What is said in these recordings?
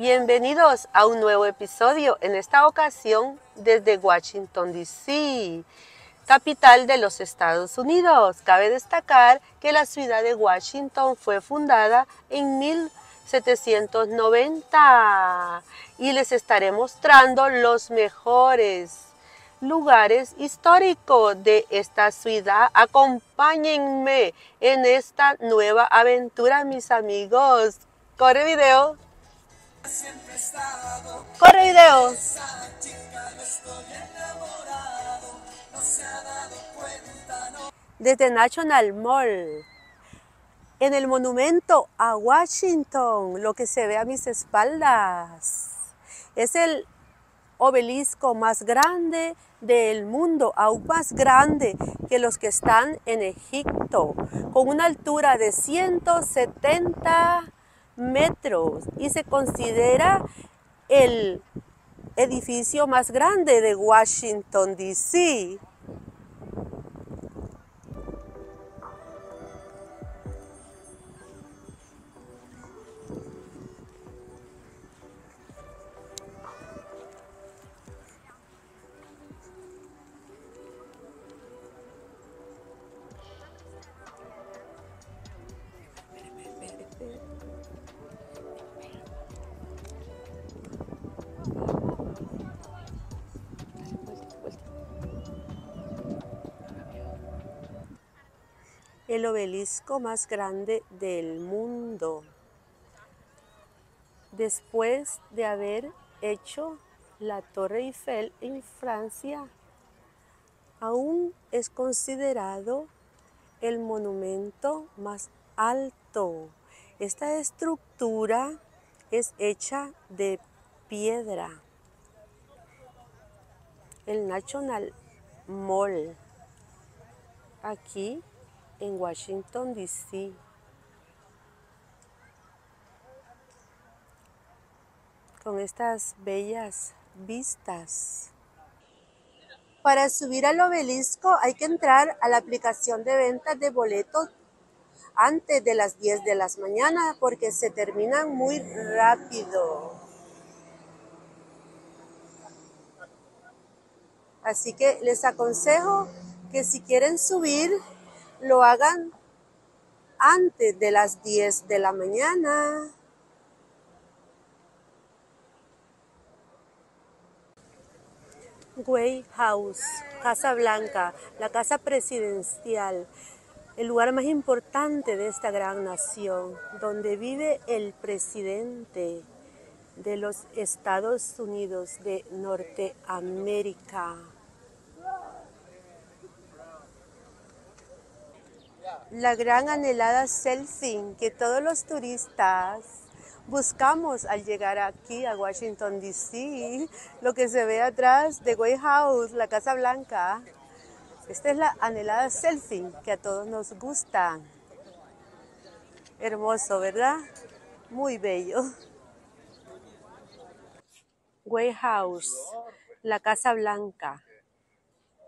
Bienvenidos a un nuevo episodio, en esta ocasión desde Washington, D.C., capital de los Estados Unidos. Cabe destacar que la ciudad de Washington fue fundada en 1790 y les estaré mostrando los mejores lugares históricos de esta ciudad. Acompáñenme en esta nueva aventura, mis amigos. Corre video. Corre video. Desde National Mall, en el monumento a Washington, lo que se ve a mis espaldas, es el obelisco más grande del mundo, aún más grande que los que están en Egipto, con una altura de 170 metros y se considera el edificio más grande de Washington, D.C. el obelisco más grande del mundo. Después de haber hecho la Torre Eiffel en Francia, aún es considerado el monumento más alto. Esta estructura es hecha de piedra. El National Mall. Aquí en Washington, D.C. Con estas bellas vistas. Para subir al obelisco hay que entrar a la aplicación de ventas de boletos antes de las 10 de las mañanas porque se terminan muy rápido. Así que les aconsejo que si quieren subir lo hagan antes de las 10 de la mañana. Way House, Casa Blanca, la casa presidencial, el lugar más importante de esta gran nación, donde vive el presidente de los Estados Unidos de Norteamérica. La gran anhelada selfie que todos los turistas buscamos al llegar aquí a Washington, D.C., lo que se ve atrás de White House, la Casa Blanca. Esta es la anhelada selfie que a todos nos gusta. Hermoso, ¿verdad? Muy bello. White House, la Casa Blanca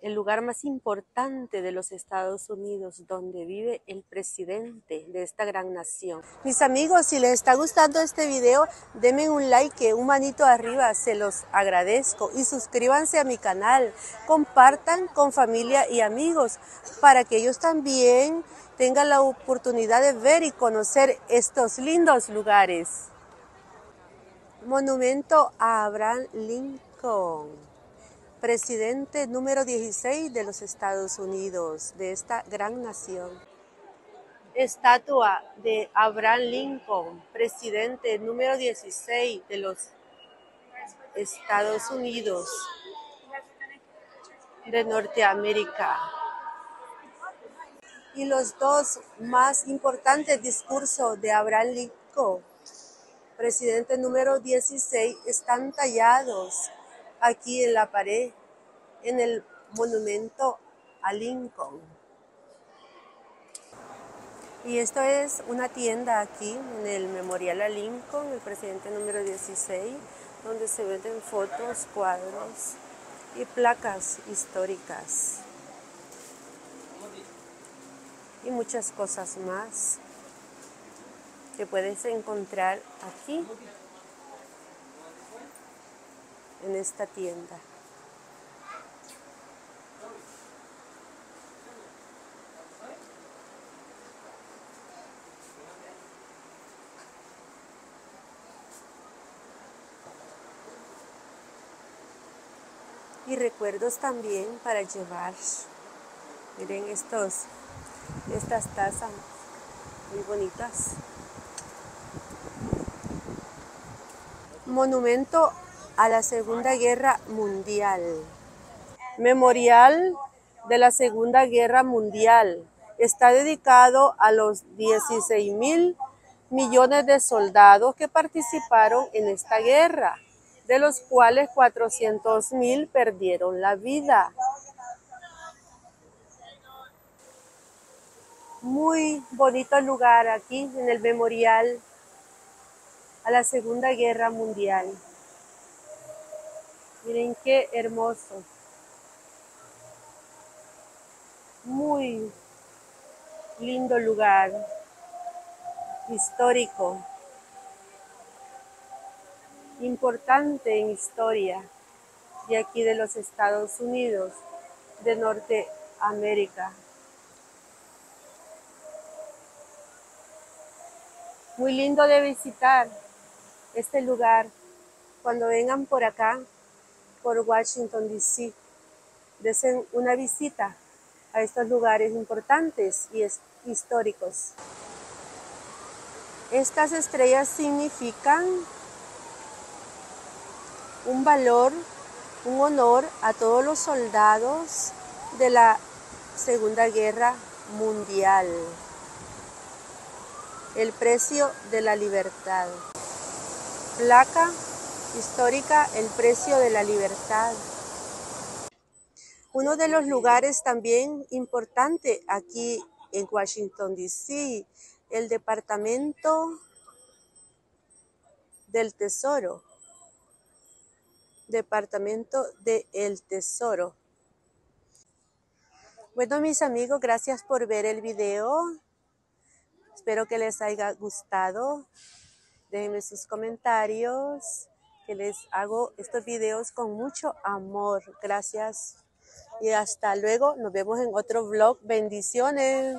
el lugar más importante de los Estados Unidos, donde vive el presidente de esta gran nación. Mis amigos, si les está gustando este video, denme un like, un manito arriba, se los agradezco y suscríbanse a mi canal, compartan con familia y amigos para que ellos también tengan la oportunidad de ver y conocer estos lindos lugares. Monumento a Abraham Lincoln presidente número 16 de los Estados Unidos, de esta gran nación. Estatua de Abraham Lincoln, presidente número 16 de los Estados Unidos de Norteamérica. Y los dos más importantes discursos de Abraham Lincoln, presidente número 16, están tallados aquí en la pared, en el monumento a Lincoln. Y esto es una tienda aquí en el Memorial a Lincoln, el presidente número 16, donde se venden fotos, cuadros y placas históricas. Y muchas cosas más que puedes encontrar aquí en esta tienda. y recuerdos también para llevar. Miren estos, estas tazas muy bonitas. Monumento a la Segunda Guerra Mundial. Memorial de la Segunda Guerra Mundial. Está dedicado a los 16 mil millones de soldados que participaron en esta guerra de los cuales 400 mil perdieron la vida. Muy bonito lugar aquí en el memorial a la Segunda Guerra Mundial. Miren qué hermoso. Muy lindo lugar, histórico importante en historia de aquí de los Estados Unidos, de Norteamérica. Muy lindo de visitar este lugar cuando vengan por acá, por Washington, D.C. Desen una visita a estos lugares importantes y históricos. Estas estrellas significan un valor, un honor a todos los soldados de la Segunda Guerra Mundial. El precio de la libertad. Placa histórica, el precio de la libertad. Uno de los lugares también importante aquí en Washington, D.C., el Departamento del Tesoro. Departamento de El Tesoro. Bueno, mis amigos, gracias por ver el video. Espero que les haya gustado. Déjenme sus comentarios, que les hago estos videos con mucho amor. Gracias y hasta luego. Nos vemos en otro vlog. Bendiciones.